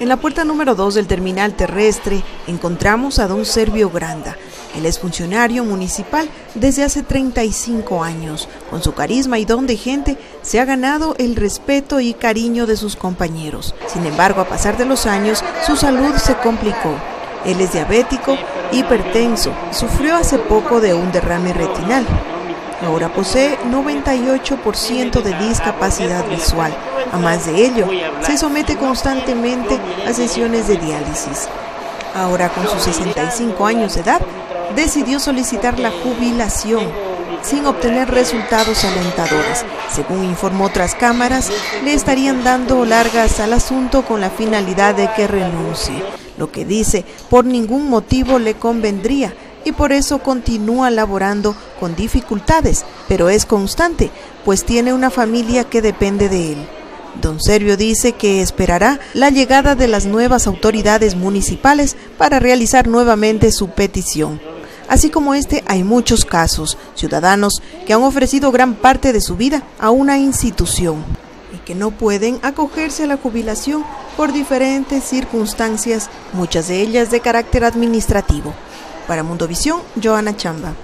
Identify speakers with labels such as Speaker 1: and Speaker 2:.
Speaker 1: En la puerta número 2 del terminal terrestre encontramos a don Servio Granda. Él es funcionario municipal desde hace 35 años. Con su carisma y don de gente se ha ganado el respeto y cariño de sus compañeros. Sin embargo, a pasar de los años, su salud se complicó. Él es diabético, hipertenso, sufrió hace poco de un derrame retinal. Ahora posee 98% de discapacidad visual. A más de ello, se somete constantemente a sesiones de diálisis. Ahora con sus 65 años de edad, decidió solicitar la jubilación sin obtener resultados alentadores. Según informó otras cámaras, le estarían dando largas al asunto con la finalidad de que renuncie, lo que dice por ningún motivo le convendría y por eso continúa laborando con dificultades, pero es constante, pues tiene una familia que depende de él. Don Servio dice que esperará la llegada de las nuevas autoridades municipales para realizar nuevamente su petición. Así como este, hay muchos casos, ciudadanos que han ofrecido gran parte de su vida a una institución y que no pueden acogerse a la jubilación por diferentes circunstancias, muchas de ellas de carácter administrativo. Para Mundovisión, Joana Chamba.